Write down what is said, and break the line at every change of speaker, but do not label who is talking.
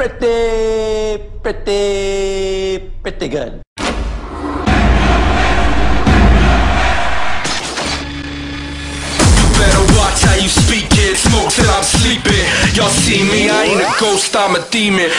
pretty, pretty, pretty
good. watch how you speak it. Smoke till I'm sleeping. Y'all see me, I ain't a ghost, I'm a demon.